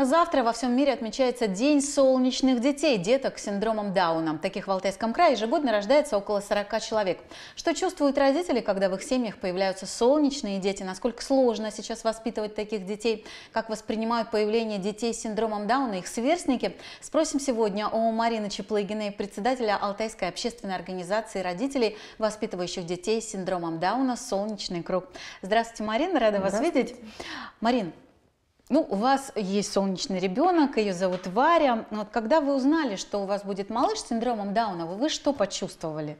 Завтра во всем мире отмечается День солнечных детей, деток с синдромом Дауна. Таких в Алтайском крае ежегодно рождается около 40 человек. Что чувствуют родители, когда в их семьях появляются солнечные дети? Насколько сложно сейчас воспитывать таких детей? Как воспринимают появление детей с синдромом Дауна их сверстники? Спросим сегодня у Марины Чеплыгиной, председателя Алтайской общественной организации родителей, воспитывающих детей с синдромом Дауна «Солнечный круг». Здравствуйте, Марина, рада вас видеть. Марин, ну, у вас есть солнечный ребенок, ее зовут Варя. Вот когда вы узнали, что у вас будет малыш с синдромом Дауна, вы, вы что почувствовали?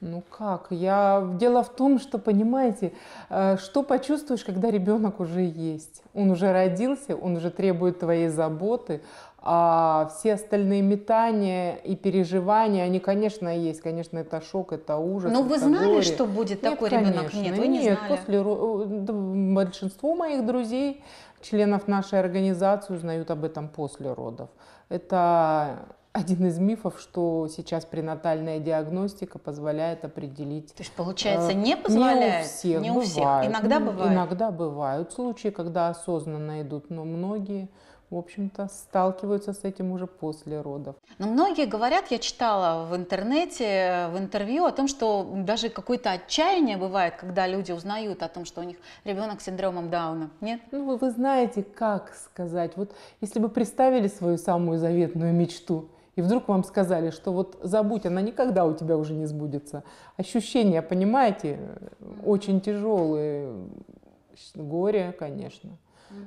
Ну как? Я... Дело в том, что, понимаете, э, что почувствуешь, когда ребенок уже есть. Он уже родился, он уже требует твоей заботы, а все остальные метания и переживания, они, конечно, есть. Конечно, это шок, это ужас. Но вы знали, горе. что будет нет, такой конечно, ребенок? Нет, вы не нет, знали. После большинство моих друзей, членов нашей организации узнают об этом после родов. Это один из мифов, что сейчас пренатальная диагностика позволяет определить. То есть, получается, не позволяет? Не у всех, не у всех. Иногда бывает? Иногда бывают случаи, когда осознанно идут, но многие в общем-то, сталкиваются с этим уже после родов. Но многие говорят, я читала в интернете, в интервью о том, что даже какое-то отчаяние бывает, когда люди узнают о том, что у них ребенок с синдромом Дауна. Нет? Ну, вы, вы знаете, как сказать. Вот если бы представили свою самую заветную мечту, и вдруг вам сказали, что вот забудь, она никогда у тебя уже не сбудется. Ощущения, понимаете, очень тяжелые. Горе, конечно.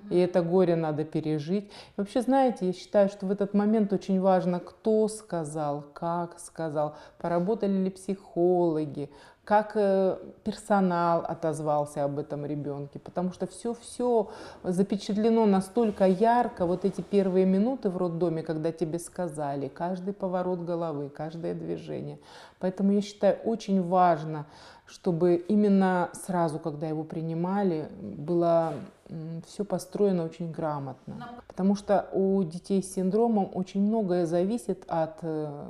И это горе надо пережить. И вообще, знаете, я считаю, что в этот момент очень важно, кто сказал, как сказал, поработали ли психологи, как э, персонал отозвался об этом ребенке, потому что все-все запечатлено настолько ярко, вот эти первые минуты в роддоме, когда тебе сказали, каждый поворот головы, каждое движение. Поэтому я считаю очень важно, чтобы именно сразу, когда его принимали, было все построено очень грамотно. Потому что у детей с синдромом очень многое зависит от э,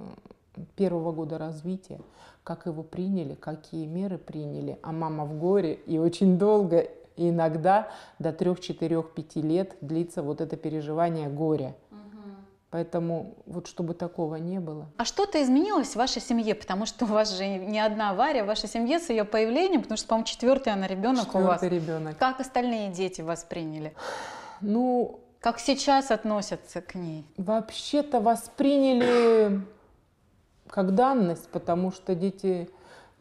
первого года развития, как его приняли, какие меры приняли. А мама в горе и очень долго, и иногда до 3, 4, 5 лет длится вот это переживание горя. Поэтому вот чтобы такого не было. А что-то изменилось в вашей семье? Потому что у вас же не одна Варя в вашей семье с ее появлением, потому что, по-моему, четвертый она ребенок четвертый у вас. ребенок. Как остальные дети восприняли? Ну, как сейчас относятся к ней? Вообще-то восприняли как данность, потому что дети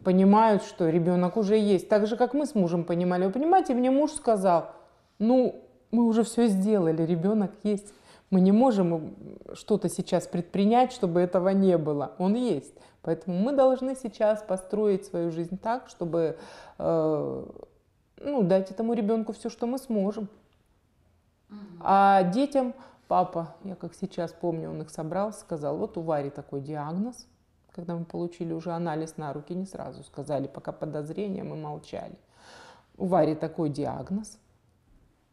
понимают, что ребенок уже есть. Так же, как мы с мужем понимали. Вы понимаете, мне муж сказал, ну, мы уже все сделали, ребенок есть. Мы не можем что-то сейчас предпринять, чтобы этого не было. Он есть. Поэтому мы должны сейчас построить свою жизнь так, чтобы э, ну, дать этому ребенку все, что мы сможем. А детям папа, я как сейчас помню, он их собрал, сказал, вот у Вари такой диагноз. Когда мы получили уже анализ на руки, не сразу сказали, пока подозрения мы молчали. У Вари такой диагноз,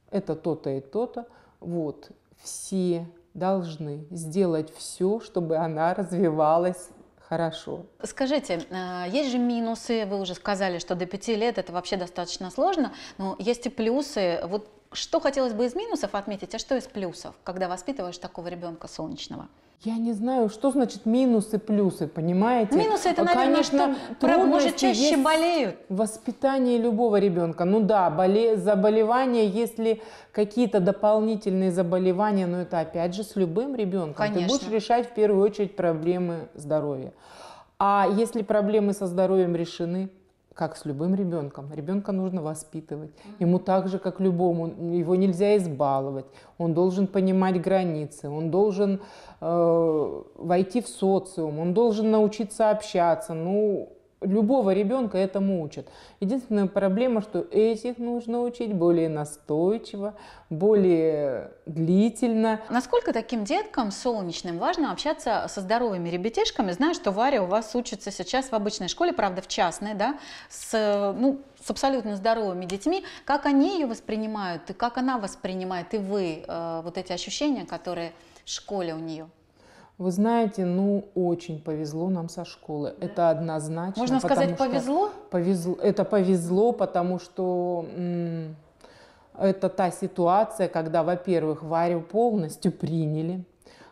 это то-то и то-то. Вот все должны сделать все, чтобы она развивалась хорошо. Скажите, э, есть же минусы, вы уже сказали, что до пяти лет это вообще достаточно сложно, но есть и плюсы. Вот что хотелось бы из минусов отметить, а что из плюсов, когда воспитываешь такого ребенка солнечного? Я не знаю, что значит минусы, плюсы, понимаете? Минусы это, наверное, Конечно, что, может, чаще болеют. Воспитание любого ребенка. Ну да, боле... заболевания, если какие-то дополнительные заболевания, но это опять же с любым ребенком. Конечно. Ты будешь решать в первую очередь проблемы здоровья. А если проблемы со здоровьем решены, как с любым ребенком. Ребенка нужно воспитывать. Ему так же, как любому, его нельзя избаловать. Он должен понимать границы, он должен э, войти в социум, он должен научиться общаться. Ну, Любого ребенка этому учат. Единственная проблема, что этих нужно учить более настойчиво, более длительно. Насколько таким деткам солнечным важно общаться со здоровыми ребятишками? Знаю, что Варя у вас учится сейчас в обычной школе, правда, в частной, да, с, ну, с абсолютно здоровыми детьми. Как они ее воспринимают, и как она воспринимает, и вы, э, вот эти ощущения, которые в школе у нее? Вы знаете, ну очень повезло нам со школы. Да. Это однозначно. Можно сказать, повезло? Повезло. Это повезло, потому что это та ситуация, когда, во-первых, Варю полностью приняли,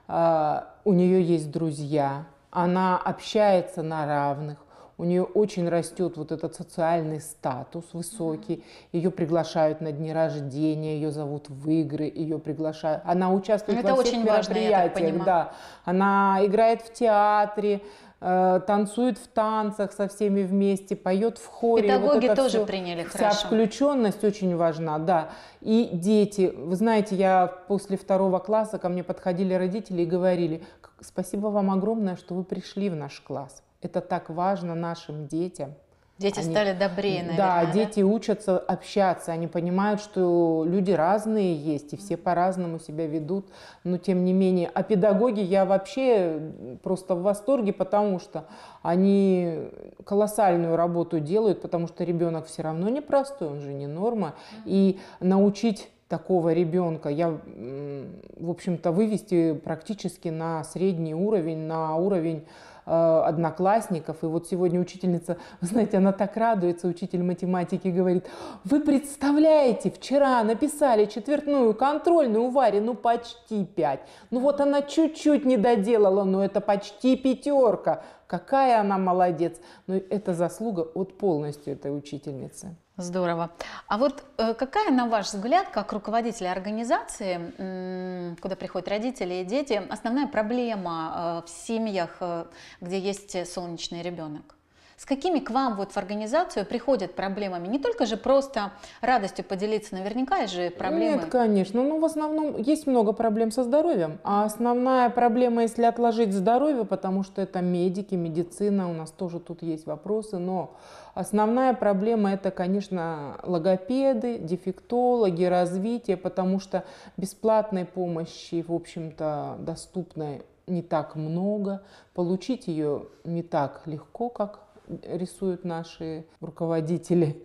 а, у нее есть друзья, она общается на равных, у нее очень растет вот этот социальный статус высокий, ее приглашают на дни рождения, ее зовут в игры, ее приглашают, она участвует Это во всех очень мероприятиях, да, она играет в театре, э, танцует в танцах со всеми вместе, поет в хоре. Педагоги это тоже всё- приняли Вся хорошо. включенность очень важна, да. И дети, вы знаете, я после второго класса ко мне подходили родители и говорили, «К- спасибо вам огромное, что вы пришли в наш класс. Это так важно нашим детям. Дети Они- стали добрее, наверное. да, дети учатся общаться, они понимают, что люди разные есть, и все по-разному себя ведут, но тем не менее. А педагоги, я вообще просто в восторге, потому что они колоссальную работу делают, потому что ребенок все равно непростой, он же не норма, и научить такого ребенка, я, в общем-то, вывести практически на средний уровень, на уровень одноклассников. И вот сегодня учительница, знаете, она так радуется, учитель математики говорит, вы представляете, вчера написали четвертную контрольную у ну почти пять. Ну вот она чуть-чуть не доделала, но это почти пятерка. Какая она молодец. Но это заслуга от полностью этой учительницы. Здорово. А вот э, какая, на ваш взгляд, как руководителя организации, куда приходят родители и дети, основная проблема э, в семьях, э, где есть солнечный ребенок? С какими к вам вот в организацию приходят проблемами? Не только же просто радостью поделиться, наверняка же проблемы. Нет, конечно. Ну, в основном есть много проблем со здоровьем. А основная проблема, если отложить здоровье, потому что это медики, медицина, у нас тоже тут есть вопросы, но основная проблема это, конечно, логопеды, дефектологи, развитие, потому что бесплатной помощи, в общем-то, доступной не так много, получить ее не так легко, как рисуют наши руководители.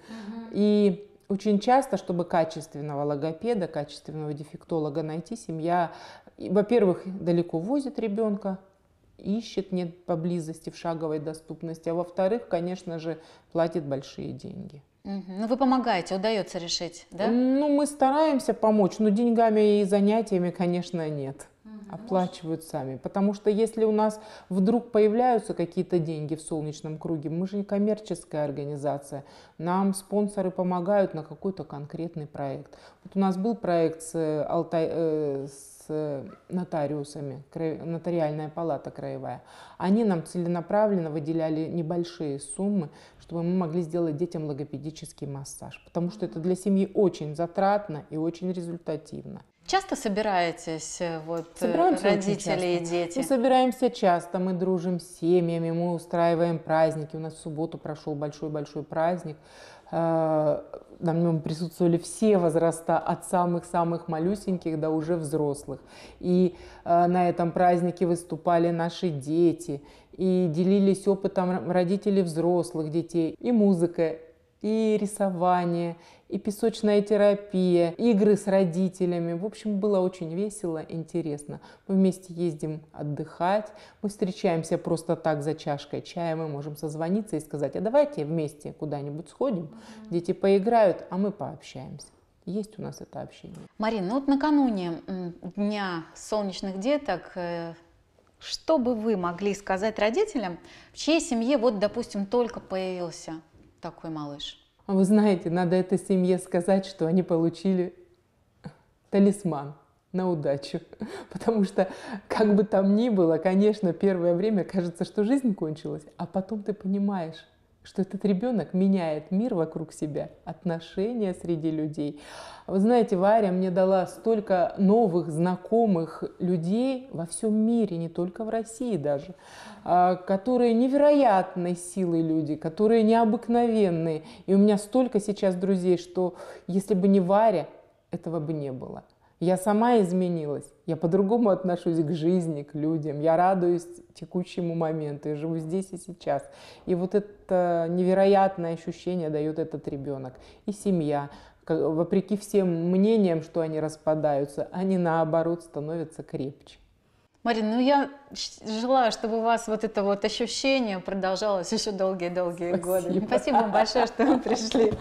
И очень часто, чтобы качественного логопеда, качественного дефектолога найти, семья, во-первых, далеко возит ребенка, ищет нет поблизости в шаговой доступности, а во-вторых, конечно же, платит большие деньги. Ну вы помогаете, удается решить, да? Ну, мы стараемся помочь, но деньгами и занятиями, конечно, нет. Оплачивают сами. Потому что если у нас вдруг появляются какие-то деньги в солнечном круге, мы же не коммерческая организация, нам спонсоры помогают на какой-то конкретный проект. Вот у нас был проект с, Алтай, э, с нотариусами, нотариальная палата краевая. Они нам целенаправленно выделяли небольшие суммы, чтобы мы могли сделать детям логопедический массаж. Потому что это для семьи очень затратно и очень результативно. Часто собираетесь, э, вот, э, Собираемся родители и дети? Мы собираемся часто, мы дружим с семьями, мы устраиваем праздники. У нас в субботу прошел большой-большой праздник. Э, На нем присутствовали все возраста, от самых-самых малюсеньких до уже взрослых. И на этом празднике выступали наши дети, и делились опытом родителей взрослых детей, и музыка, и рисование, и песочная терапия, игры с родителями. В общем, было очень весело, интересно. Мы вместе ездим отдыхать, мы встречаемся просто так за чашкой чая, мы можем созвониться и сказать, а давайте вместе куда-нибудь сходим, дети поиграют, а мы пообщаемся. Есть у нас это общение. Марин, ну вот накануне Дня солнечных деток, э, что бы вы могли сказать родителям, в чьей семье вот, допустим, только появился такой малыш? Вы знаете, надо этой семье сказать, что они получили талисман на удачу. Потому что, как бы там ни было, конечно, первое время кажется, что жизнь кончилась, а потом ты понимаешь, что этот ребенок меняет мир вокруг себя, отношения среди людей. Вы знаете, Варя мне дала столько новых знакомых людей во всем мире, не только в России даже, а, которые невероятной силы люди, которые необыкновенные. И у меня столько сейчас друзей, что если бы не Варя, этого бы не было. Я сама изменилась. Я по-другому отношусь к жизни, к людям. Я радуюсь текущему моменту. Я живу здесь и сейчас. И вот это невероятное ощущение дает этот ребенок. И семья. Вопреки всем мнениям, что они распадаются, они наоборот становятся крепче. Марин, ну я желаю, чтобы у вас вот это вот ощущение продолжалось еще долгие-долгие годы. Спасибо вам большое, что вы пришли.